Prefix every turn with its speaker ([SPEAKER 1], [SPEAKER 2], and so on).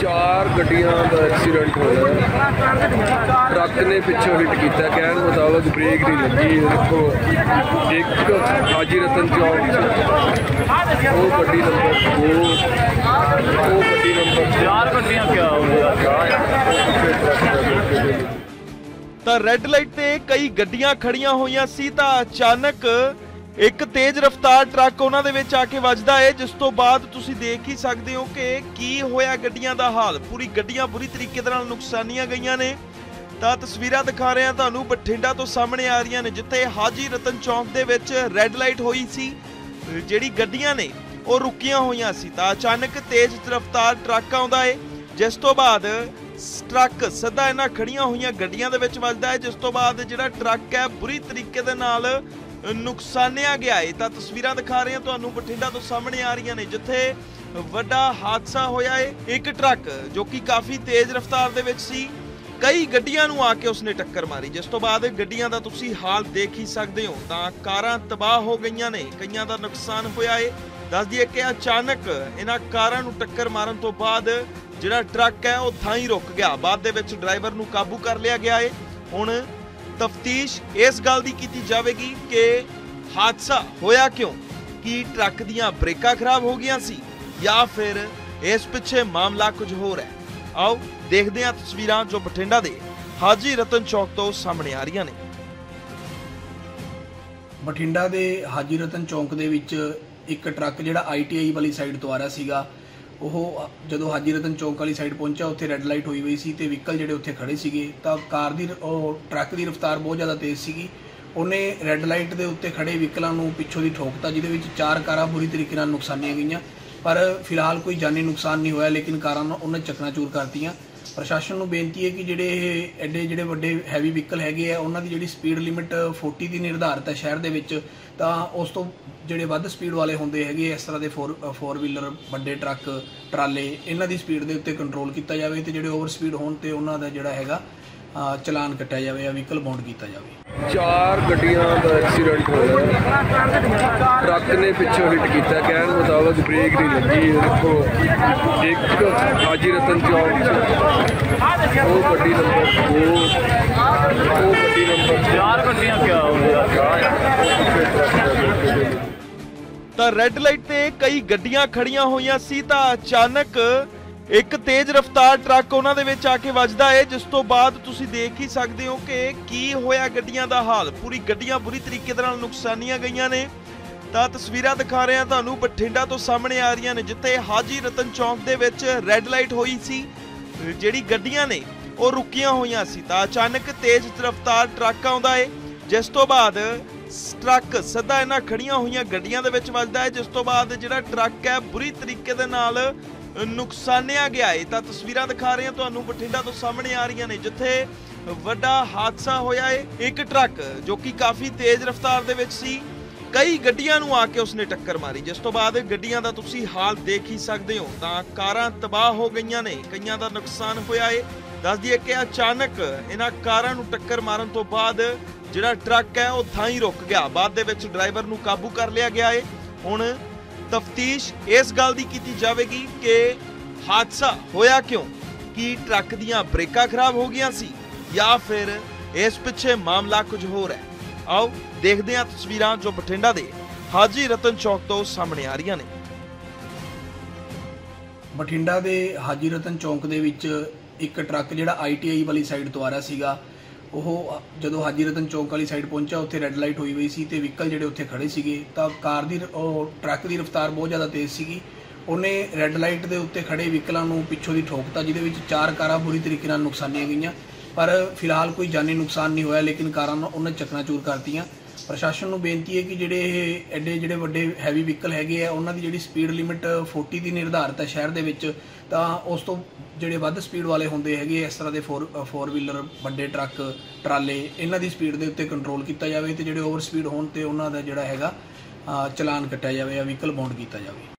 [SPEAKER 1] ਚਾਰ ਗੱਡੀਆਂ ਦਾ ਐਕਸੀਡੈਂਟ ਹੋਇਆ। ਹੈ। ਟਰੱਕ ਨੇ ਪਿੱਛੋਂ ਹਿੱਟ ਕੀਤਾ। ਕਹਿਣ ਮੁਤਾਬਕ ਬ੍ਰੇਕ ਨਹੀਂ ਲੱਗੀ। ਦੇਖੋ ਇੱਕ ਹਾਜੀ ਰਤਨ ਚੌਕ ਉਹ ਗੱਡੀ ਨੰਬਰ 2 ਉਹ ਗੱਡੀ ਨੰਬਰ
[SPEAKER 2] ਚਾਰ ਗੱਡੀਆਂ ਕਿਆ ਹੋ ਗਿਆ?
[SPEAKER 3] ਤਾਂ ਰੈੱਡ ਲਾਈਟ ਤੇ ਕਈ ਗੱਡੀਆਂ ਖੜੀਆਂ ਹੋਈਆਂ ਸੀ ਤਾਂ ਅਚਾਨਕ ਇੱਕ ਤੇਜ਼ ਰਫ਼ਤਾਰ ਟਰੱਕ ਉਹਨਾਂ ਦੇ ਵਿੱਚ ਆ ਕੇ ਵੱਜਦਾ ਹੈ ਜਿਸ ਤੋਂ ਬਾਅਦ ਤੁਸੀਂ ਦੇਖ ਹੀ ਸਕਦੇ ਹੋ ਕਿ ਕੀ ਹੋਇਆ ਗੱਡੀਆਂ ਦਾ ਹਾਲ। ਪੂਰੀ ਗੱਡੀਆਂ ਬੁਰੀ ਤਰੀਕੇ ਦੇ ਨਾਲ ਨੁਕਸਾਨੀਆਂ ਗਈਆਂ ਨੇ। ਤਾਂ ਤਸਵੀਰਾਂ ਦਿਖਾ ਰਹੇ ਹਾਂ ਤੁਹਾਨੂੰ, ਬਠਿੰਡਾ ਤੋਂ ਸਾਹਮਣੇ ਆ ਰਹੀਆਂ ਨੇ, ਜਿੱਥੇ ਹਾਜੀ ਰਤਨ ਚੌਂਕ ਦੇ ਵਿੱਚ ਰੈੱਡ ਲਾਈਟ ਹੋਈ ਸੀ। ਜਿਹੜੀ ਗੱਡੀਆਂ ਨੇ, ਉਹ ਰੁਕੀਆਂ ਹੋਈਆਂ ਸੀ। ਤਾਂ ਅਚਾਨਕ ਤੇਜ਼ ਰਫ਼ਤਾਰ ਟਰੱਕ ਆਉਂਦਾ ਹੈ ਜਿਸ ਤੋਂ ਬਾਅਦ ਟਰੱਕ ਸਿੱਧਾ ਇਹਨਾਂ ਖੜੀਆਂ ਹੋਈਆਂ ਗੱਡੀਆਂ ਦੇ ਵਿੱਚ ਵੱਜਦਾ ਹੈ ਜਿਸ ਤੋਂ ਬਾਅਦ ਜਿਹੜਾ ਟਰੱਕ ਹੈ, ਬੁਰੀ ਤਰੀਕੇ ਦੇ ਨਾਲ ਨੁਕਸਾਨਿਆ ਗਿਆ ਹੈ ਤਾਂ ਤਸਵੀਰਾਂ ਦਿਖਾ ਰਹੇ ਹਾਂ ਤੁਹਾਨੂੰ ਬਠਿੰਡਾ ਤੋਂ ਸਾਹਮਣੇ ਆ ਰਹੀਆਂ ਨੇ, ਜਿੱਥੇ ਵੱਡਾ ਹਾਦਸਾ ਹੋਇਆ ਹੈ ਇੱਕ ਟਰੱਕ, ਜੋ ਕਿ ਕਾਫੀ ਤੇਜ਼ ਰਫ਼ਤਾਰ ਦੇ ਵਿੱਚ ਸੀ। ਕਈ ਗੱਡੀਆਂ ਨੂੰ ਆ ਕੇ ਉਸਨੇ ਟੱਕਰ ਮਾਰੀ। ਜਿਸ ਤੋਂ ਬਾਅਦ ਗੱਡੀਆਂ ਦਾ ਤੁਸੀਂ ਹਾਲ ਦੇਖ ਹੀ ਸਕਦੇ ਹੋ। ਤਾਂ ਕਾਰਾਂ ਤਬਾਹ ਹੋ ਗਈਆਂ ਨੇ, ਕਈਆਂ ਦਾ ਨੁਕਸਾਨ ਹੋਇਆ ਹੈ ਦੱਸ ਦਈਏ ਕਿ ਅਚਾਨਕ ਇਹਨਾਂ ਕਾਰਾਂ ਨੂੰ ਟੱਕਰ ਮਾਰਨ ਤੋਂ ਬਾਅਦ ਜਿਹੜਾ ਟਰੱਕ ਹੈ, ਉਹ ਥਾਂ ਹੀ ਰੁਕ ਗਿਆ। ਬਾਅਦ ਦੇ ਵਿੱਚ ਡਰਾਈਵਰ ਨੂੰ ਕਾਬੂ ਕਰ ਲਿਆ ਗਿਆ ਹੈ ਹੁਣ ਤਫਤੀਸ਼ ਇਸ ਗੱਲ ਦੀ ਕੀਤੀ ਜਾਵੇਗੀ ਕਿ ਹਾਦਸਾ ਹੋਇਆ ਕਿਉਂ? ਕੀ ਟਰੱਕ ਦੀਆਂ ਬ੍ਰੇਕਾਂ ਖਰਾਬ ਹੋ ਗਈਆਂ ਸੀ ਜਾਂ ਫਿਰ ਇਸ ਪਿੱਛੇ ਮਾਮਲਾ ਕੁਝ ਹੋਰ ਹੈ? ਆਓ ਦੇਖਦੇ ਹਾਂ ਤਸਵੀਰਾਂ ਜੋ ਬਠਿੰਡਾ ਦੇ ਹਾਜੀ ਰਤਨ ਚੌਕ ਤੋਂ ਸਾਹਮਣੇ ਆ ਰਹੀਆਂ ਨੇ।
[SPEAKER 4] ਬਠਿੰਡਾ ਦੇ ਹਾਜੀ ਰਤਨ ਚੌਂਕ ਦੇ ਵਿੱਚ ਇੱਕ ਟਰੱਕ ਜਿਹੜਾ ਆਈਟੀਆਈ ਵਾਲੀ ਸਾਈਡ ਤੋਂ ਆ ਰਿਹਾ ਸੀਗਾ। ਉਹ ਜਦੋਂ ਹਾਜੀ ਰਤਨ ਚੌਂਕ ਵਾਲੀ ਸਾਈਡ ਪਹੁੰਚਿਆ, ਉੱਥੇ ਰੈੱਡ ਲਾਈਟ ਹੋਈ ਹੋਈ ਸੀ ਤੇ ਵਹੀਕਲ ਜਿਹੜੇ ਉੱਥੇ ਖੜੇ ਸੀਗੇ, ਤਾਂ ਕਾਰ ਦੀ, ਉਹ ਟਰੱਕ ਦੀ ਰਫ਼ਤਾਰ ਬਹੁਤ ਜ਼ਿਆਦਾ ਤੇਜ਼ ਸੀਗੀ। ਉਹਨੇ ਰੈੱਡ ਲਾਈਟ ਦੇ ਉੱਤੇ ਖੜੇ ਵਹੀਕਲਾਂ ਨੂੰ ਪਿੱਛੋਂ ਦੀ ਠੋਕਤਾ ਜਿਹਦੇ ਵਿੱਚ ਚਾਰ ਕਾਰਾਂ ਬੁਰੀ ਤਰੀਕੇ ਨਾਲ ਨੁਕਸਾਨੀਆਂ ਗਈਆਂ। ਪਰ ਫਿਲਹਾਲ ਕੋਈ ਜਾਨੀ ਨੁਕਸਾਨ ਨਹੀਂ ਹੋਇਆ, ਲੇਕਿਨ ਕਾਰਾਂ ਨੂੰ ਉਹਨੇ ਚੂਰ ਕਰਤੀਆਂ। ਪ੍ਰਸ਼ਾਸਨ ਨੂੰ ਬੇਨਤੀ ਹੈ ਕਿ ਜਿਹੜੇ ਇਹ ਐਡੇ ਜਿਹੜੇ ਵੱਡੇ ਹੈਵੀ ਵਹੀਕਲ ਹੈਗੇ ਆ, ਉਹਨਾਂ ਦੀ ਜਿਹੜੀ ਸਪੀਡ ਲਿਮਿਟ 40 ਦੀ ਨਿਰਧਾਰਿਤ ਹੈ ਸ਼ਹਿਰ ਦੇ ਵਿੱਚ, ਤਾਂ ਉਸ ਤੋਂ ਜਿਹੜੇ ਵੱਧ ਸਪੀਡ ਵਾਲੇ ਹੁੰਦੇ ਹੈਗੇ ਇਸ ਤਰ੍ਹਾਂ ਦੇ 4 4 ਵੀਲਰ ਵੱਡੇ ਟਰੱਕ ਟਰਾਲੇ, ਇਹਨਾਂ ਦੀ ਸਪੀਡ ਦੇ ਉੱਤੇ ਕੰਟਰੋਲ ਕੀਤਾ ਜਾਵੇ ਤੇ ਜਿਹੜੇ ਓਵਰ ਸਪੀਡ ਹੋਣ ਤੇ ਉਹਨਾਂ ਦਾ ਜਿਹੜਾ ਹੈਗਾ ਚਲਾਨ ਕੱਟਿਆ ਜਾਵੇ ਜਾਂ ਵਹੀਕਲ ਬਾਉਂਡ ਕੀਤਾ ਜਾਵੇ।
[SPEAKER 1] ਚਾਰ ਗੱਡੀਆਂ ਦਾ ਐਕਸੀਡੈਂਟ ਹੋਇਆ। ਹੈ। ਟਰੱਕ ਨੇ ਪਿੱਛੋਂ ਹਿੱਟ ਕੀਤਾ। ਕਹਿਣ ਮੁਤਾਬਕ ਬ੍ਰੇਕ ਨਹੀਂ ਲੱਗੀ। ਦੇਖੋ ਇੱਕ ਹਾਜੀ ਰਤਨ ਚੌਕ ਉਹ ਗੱਡੀ ਨੰਬਰ 2 ਉਹ ਗੱਡੀ ਨੰਬਰ
[SPEAKER 2] ਚਾਰ। ਗੱਡੀਆਂ ਕਿਆ ਹੋ ਗਿਆ?
[SPEAKER 3] ਤਾਂ ਰੈੱਡ ਲਾਈਟ ਤੇ ਕਈ ਗੱਡੀਆਂ ਖੜੀਆਂ ਹੋਈਆਂ ਸੀ ਤਾਂ ਅਚਾਨਕ ਇੱਕ ਤੇਜ਼ ਰਫ਼ਤਾਰ ਟਰੱਕ ਉਹਨਾਂ ਦੇ ਵਿੱਚ ਆ ਕੇ ਵੱਜਦਾ ਹੈ ਜਿਸ ਤੋਂ ਬਾਅਦ ਤੁਸੀਂ ਦੇਖ ਹੀ ਸਕਦੇ ਹੋ ਕਿ ਕੀ ਹੋਇਆ ਗੱਡੀਆਂ ਦਾ ਹਾਲ। ਪੂਰੀ ਗੱਡੀਆਂ ਬੁਰੀ ਤਰੀਕੇ ਦੇ ਨਾਲ ਨੁਕਸਾਨੀਆਂ ਗਈਆਂ ਨੇ। ਤਾਂ ਤਸਵੀਰਾਂ ਦਿਖਾ ਰਹੇ ਹਾਂ ਤੁਹਾਨੂੰ, ਬਠਿੰਡਾ ਤੋਂ ਸਾਹਮਣੇ ਆ ਰਹੀਆਂ ਨੇ, ਜਿੱਥੇ ਹਾਜੀ ਰਤਨ ਚੌਂਕ ਦੇ ਵਿੱਚ ਰੈੱਡ ਲਾਈਟ ਹੋਈ ਸੀ। ਜਿਹੜੀ ਗੱਡੀਆਂ ਨੇ, ਉਹ ਰੁਕੀਆਂ ਹੋਈਆਂ ਸੀ। ਤਾਂ ਅਚਾਨਕ ਤੇਜ਼ ਰਫ਼ਤਾਰ ਟਰੱਕ ਆਉਂਦਾ ਹੈ ਜਿਸ ਤੋਂ ਬਾਅਦ ਟਰੱਕ ਸਿੱਧਾ ਇਹਨਾਂ ਖੜੀਆਂ ਹੋਈਆਂ ਗੱਡੀਆਂ ਦੇ ਵਿੱਚ ਵੱਜਦਾ ਹੈ ਜਿਸ ਤੋਂ ਬਾਅਦ ਜਿਹੜਾ ਟਰੱਕ ਹੈ, ਬੁਰੀ ਤਰੀਕੇ ਦੇ ਨਾਲ ਨੁਕਸਾਨਿਆ ਗਿਆ ਹੈ ਤਾਂ ਤਸਵੀਰਾਂ ਦਿਖਾ ਰਹੇ ਹਾਂ ਤੁਹਾਨੂੰ, ਬਠਿੰਡਾ ਤੋਂ ਸਾਹਮਣੇ ਆ ਰਹੀਆਂ ਨੇ, ਜਿੱਥੇ ਵੱਡਾ ਹਾਦਸਾ ਹੋਇਆ ਹੈ ਇੱਕ ਟਰੱਕ ਜੋ ਕਿ ਕਾਫੀ ਤੇਜ਼ ਰਫ਼ਤਾਰ ਦੇ ਵਿੱਚ ਸੀ, ਕਈ ਗੱਡੀਆਂ ਨੂੰ ਆ ਕੇ ਉਸਨੇ ਟੱਕਰ ਮਾਰੀ। ਜਿਸ ਤੋਂ ਬਾਅਦ ਗੱਡੀਆਂ ਦਾ ਤੁਸੀਂ ਹਾਲ ਦੇਖ ਹੀ ਸਕਦੇ ਹੋ। ਤਾਂ ਕਾਰਾਂ ਤਬਾਹ ਹੋ ਗਈਆਂ ਨੇ, ਕਈਆਂ ਦਾ ਨੁਕਸਾਨ ਹੋਇਆ ਹੈ ਦੱਸ ਦਈਏ ਕਿ ਅਚਾਨਕ ਇਹਨਾਂ ਕਾਰਾਂ ਨੂੰ ਟੱਕਰ ਮਾਰਨ ਤੋਂ ਬਾਅਦ ਜਿਹੜਾ ਟਰੱਕ ਹੈ, ਉਹ ਥਾਂ ਹੀ ਰੁਕ ਗਿਆ। ਬਾਅਦ ਦੇ ਵਿੱਚ ਡਰਾਈਵਰ ਨੂੰ ਕਾਬੂ ਕਰ ਲਿਆ ਗਿਆ ਹੈ ਹੁਣ ਤਫਤੀਸ਼ ਇਸ ਗੱਲ ਦੀ ਕੀਤੀ ਜਾਵੇਗੀ ਕਿ ਹਾਦਸਾ ਹੋਇਆ ਕਿਉਂ? ਕੀ ਟਰੱਕ ਦੀਆਂ ਬ੍ਰੇਕਾਂ ਖਰਾਬ ਹੋ ਗਈਆਂ ਸੀ? ਜਾਂ ਫਿਰ ਇਸ ਪਿੱਛੇ ਮਾਮਲਾ ਕੁਝ ਹੋਰ ਹੈ? ਆਓ ਦੇਖਦੇ ਹਾਂ ਤਸਵੀਰਾਂ ਜੋ ਬਠਿੰਡਾ ਦੇ ਹਾਜੀ ਰਤਨ ਚੌਕ ਤੋਂ ਸਾਹਮਣੇ ਆ ਰਹੀਆਂ ਨੇ।
[SPEAKER 4] ਬਠਿੰਡਾ ਦੇ ਹਾਜੀ ਰਤਨ ਚੌਂਕ ਦੇ ਵਿੱਚ ਇੱਕ ਟਰੱਕ ਜਿਹੜਾ ਆਈਟੀਆਈ ਵਾਲੀ ਸਾਈਡ ਤੋਂ ਆ ਰਿਹਾ ਸੀਗਾ। ਉਹ, ਜਦੋਂ ਹਾਜੀ ਰਤਨ ਚੌਂਕ ਵਾਲੀ ਸਾਈਡ ਪਹੁੰਚਿਆ, ਉੱਥੇ ਰੈੱਡ ਲਾਈਟ ਹੋਈ ਹੋਈ ਸੀ ਤੇ ਵਹੀਕਲ ਜਿਹੜੇ ਉੱਥੇ ਖੜੇ ਸੀਗੇ, ਤਾਂ ਕਾਰ ਦੀ, ਉਹ ਟਰੱਕ ਦੀ ਰਫ਼ਤਾਰ ਬਹੁਤ ਜ਼ਿਆਦਾ ਤੇਜ਼ ਸੀਗੀ। ਉਹਨੇ ਰੈੱਡ ਲਾਈਟ ਦੇ ਉੱਤੇ ਖੜੇ ਵਹੀਕਲਾਂ ਨੂੰ ਪਿੱਛੋਂ ਦੀ ਠੋਕਤਾ, ਜਿਹਦੇ ਵਿੱਚ ਚਾਰ ਕਾਰਾਂ ਬੁਰੀ ਤਰੀਕੇ ਨਾਲ ਨੁਕਸਾਨੀਆਂ ਗਈਆਂ। ਪਰ ਫਿਲਹਾਲ ਕੋਈ ਜਾਨੀ ਨੁਕਸਾਨ ਨਹੀਂ ਹੋਇਆ, ਲੇਕਿਨ ਕਾਰਾਂ ਨੂੰ ਉਹਨੇ ਚਕਨਾਚੂਰ ਕਰਤੀਆਂ। ਪ੍ਰਸ਼ਾਸਨ ਨੂੰ ਬੇਨਤੀ ਹੈ ਕਿ ਜਿਹੜੇ ਇਹ ਐਡੇ ਜਿਹੜੇ ਵੱਡੇ ਹੈਵੀ ਵਹੀਕਲ ਹੈਗੇ ਆ, ਉਹਨਾਂ ਦੀ ਜਿਹੜੀ ਸਪੀਡ ਲਿਮਿਟ 40 ਦੀ ਨਿਰਧਾਰਤ ਹੈ ਸ਼ਹਿਰ ਦੇ ਵਿੱਚ, ਤਾਂ ਉਸ ਤੋਂ ਜਿਹੜੇ ਵੱਧ ਸਪੀਡ ਵਾਲੇ ਹੁੰਦੇ ਹੈਗੇ ਇਸ ਤਰ੍ਹਾਂ ਦੇ 4 4 ਵੀਲਰ ਵੱਡੇ ਟਰੱਕ, ਟਰਾਲੇ, ਇਹਨਾਂ ਦੀ ਸਪੀਡ ਦੇ ਉੱਤੇ ਕੰਟਰੋਲ ਕੀਤਾ ਜਾਵੇ ਤੇ ਜਿਹੜੇ ਓਵਰ ਸਪੀਡ ਹੋਣ ਤੇ ਉਹਨਾਂ ਦਾ ਜਿਹੜਾ ਹੈਗਾ ਚਲਾਨ ਕੱਟਿਆ ਜਾਵੇ ਜਾਂ ਵਹੀਕਲ ਬਾਉਂਡ ਕੀਤਾ ਜਾਵੇ।